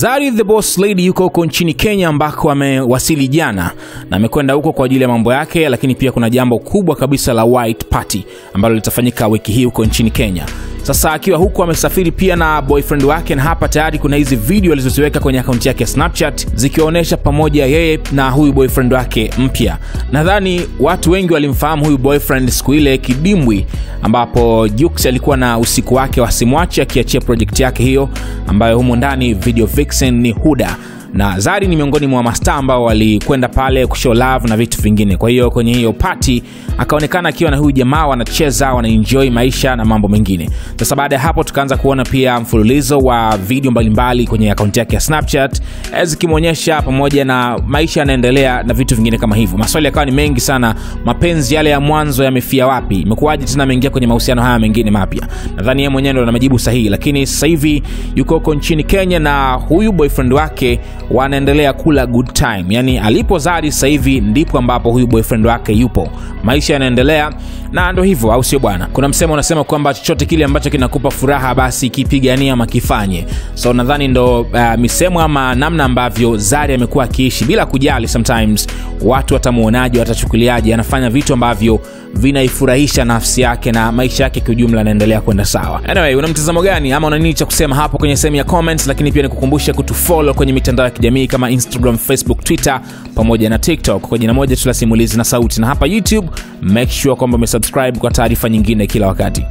Zari the Boss Lady yuko huko nchini Kenya ambako amewasili jana na amekwenda huko kwa ajili ya mambo yake, lakini pia kuna jambo kubwa kabisa la White Party ambalo litafanyika wiki hii huko nchini Kenya. Sasa akiwa huko amesafiri pia na boyfriend wake, na hapa tayari kuna hizi video alizoziweka kwenye akaunti yake ya Snapchat zikiwaonyesha pamoja yeye na huyu boyfriend wake mpya. Nadhani watu wengi walimfahamu huyu boyfriend siku ile Kidimbwi, ambapo Jux alikuwa na usiku wake wa Simwachi akiachia project yake hiyo ambayo humo ndani video vixen ni Huda na Zari ni miongoni mwa mastaa ambao walikwenda pale kushow love na vitu vingine. Kwa hiyo kwenye hiyo party akaonekana akiwa na huyu jamaa, wanacheza wanaenjoy maisha na mambo mengine. Sasa baada ya hapo, tukaanza kuona pia mfululizo wa video mbalimbali kwenye akaunti yake ya Snapchat zikimwonyesha pamoja na maisha yanaendelea na vitu vingine kama hivyo. Maswali yakawa ni mengi sana, mapenzi yale ya mwanzo yamefia wapi? Imekuwaje tena ameingia kwenye mahusiano haya mengine mapya? Nadhani yeye mwenyewe ndo ana majibu sahihi, lakini sasa hivi yuko huko nchini Kenya na huyu boyfriend wake wanaendelea kula good time. Yani alipo Zari sasa hivi ndipo ambapo huyu boyfriend wake yupo, maisha yanaendelea na ndo hivyo, au sio bwana? Kuna msemo unasema kwamba chochote kile ambacho kinakupa furaha basi kipigania ama kifanye. So nadhani ndo uh, misemo ama namna ambavyo Zari amekuwa akiishi bila kujali sometimes watu watamuonaje, watachukuliaje, anafanya vitu ambavyo vinaifurahisha nafsi yake na maisha yake kiujumla yanaendelea kwenda sawa. Anyway, una mtazamo gani ama una nini cha kusema hapo kwenye sehemu ya comments, lakini pia nikukumbusha kutufollow kwenye mitandao ya kijamii kama Instagram, Facebook, Twitter pamoja na TikTok kwa jina moja tu la Simulizi na Sauti, na hapa YouTube make sure kwamba umesubscribe kwa taarifa nyingine kila wakati.